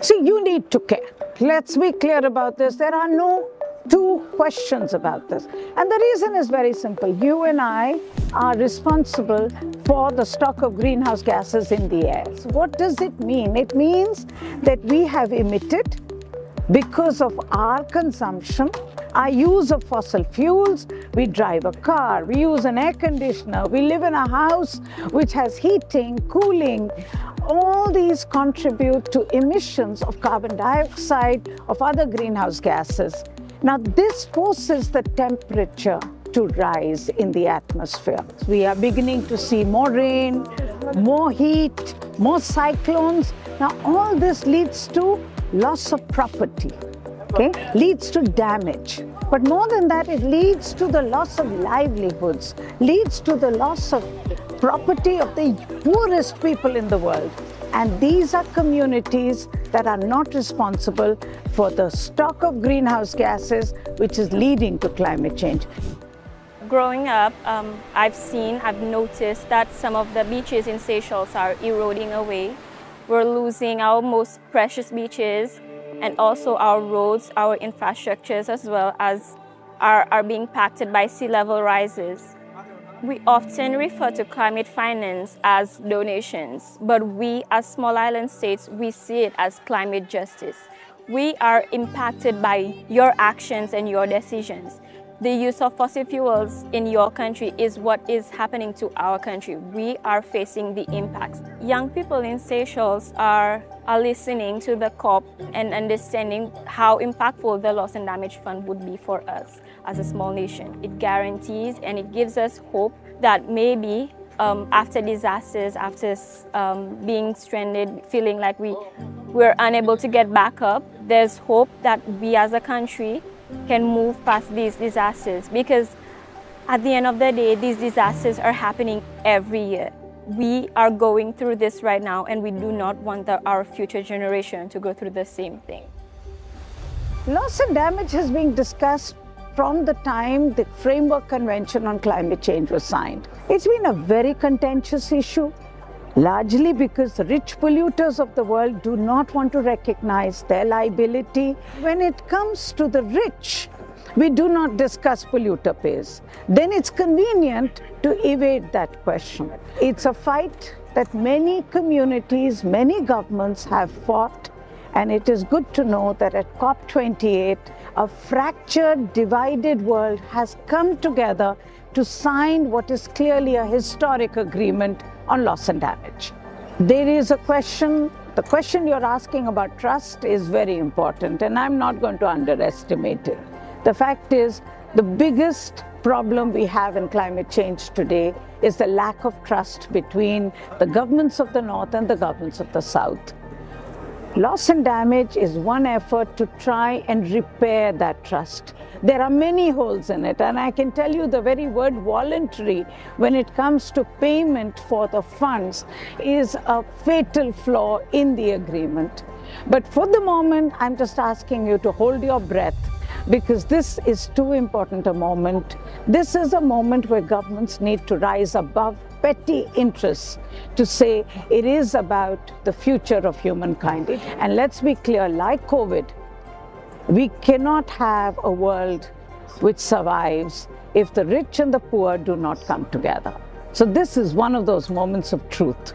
See, you need to care. Let's be clear about this. There are no two questions about this. And the reason is very simple. You and I are responsible for the stock of greenhouse gases in the air. So what does it mean? It means that we have emitted because of our consumption, our use of fossil fuels, we drive a car, we use an air conditioner, we live in a house which has heating, cooling, all these contribute to emissions of carbon dioxide, of other greenhouse gases. Now, this forces the temperature to rise in the atmosphere. We are beginning to see more rain, more heat, more cyclones. Now, all this leads to loss of property, okay, leads to damage. But more than that, it leads to the loss of livelihoods, leads to the loss of property of the poorest people in the world. And these are communities that are not responsible for the stock of greenhouse gases, which is leading to climate change. Growing up, um, I've seen, I've noticed that some of the beaches in Seychelles are eroding away we're losing our most precious beaches and also our roads, our infrastructures, as well as are, are being impacted by sea level rises. We often refer to climate finance as donations, but we as small island states, we see it as climate justice. We are impacted by your actions and your decisions the use of fossil fuels in your country is what is happening to our country. We are facing the impacts. Young people in Seychelles are, are listening to the COP and understanding how impactful the loss and damage fund would be for us as a small nation. It guarantees and it gives us hope that maybe um, after disasters, after um, being stranded, feeling like we, we're unable to get back up, there's hope that we as a country can move past these disasters because at the end of the day, these disasters are happening every year. We are going through this right now and we do not want the, our future generation to go through the same thing. Loss and damage has been discussed from the time the Framework Convention on Climate Change was signed. It's been a very contentious issue largely because the rich polluters of the world do not want to recognize their liability. When it comes to the rich, we do not discuss polluter pays. Then it's convenient to evade that question. It's a fight that many communities, many governments have fought, and it is good to know that at COP28, a fractured, divided world has come together to sign what is clearly a historic agreement on loss and damage. There is a question, the question you're asking about trust is very important, and I'm not going to underestimate it. The fact is, the biggest problem we have in climate change today is the lack of trust between the governments of the North and the governments of the South. Loss and damage is one effort to try and repair that trust. There are many holes in it, and I can tell you the very word voluntary, when it comes to payment for the funds, is a fatal flaw in the agreement. But for the moment, I'm just asking you to hold your breath because this is too important a moment. This is a moment where governments need to rise above petty interests to say it is about the future of humankind. And let's be clear, like COVID, we cannot have a world which survives if the rich and the poor do not come together. So this is one of those moments of truth.